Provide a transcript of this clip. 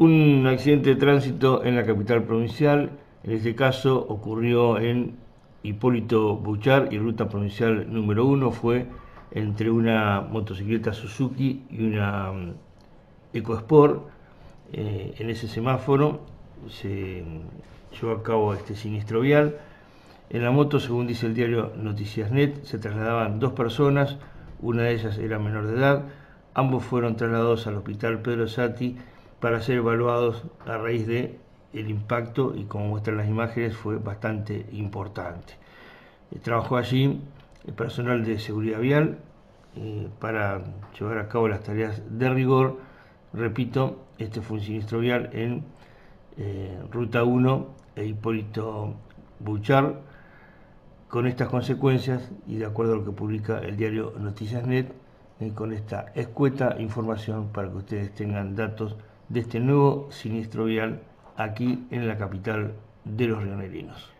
Un accidente de tránsito en la capital provincial, en este caso ocurrió en Hipólito Buchar y ruta provincial número uno, fue entre una motocicleta Suzuki y una mm, EcoSport. Eh, en ese semáforo se llevó a cabo este sinistro vial. En la moto, según dice el diario Noticias Net, se trasladaban dos personas, una de ellas era menor de edad, ambos fueron trasladados al hospital Pedro Sati para ser evaluados a raíz de el impacto y como muestran las imágenes fue bastante importante. Eh, trabajó allí el personal de seguridad vial eh, para llevar a cabo las tareas de rigor. Repito, este fue un sinistro vial en eh, Ruta 1 e Hipólito Buchar con estas consecuencias y de acuerdo a lo que publica el diario Noticias Net, con esta escueta información para que ustedes tengan datos de este nuevo sinistro vial aquí en la capital de los rionerinos.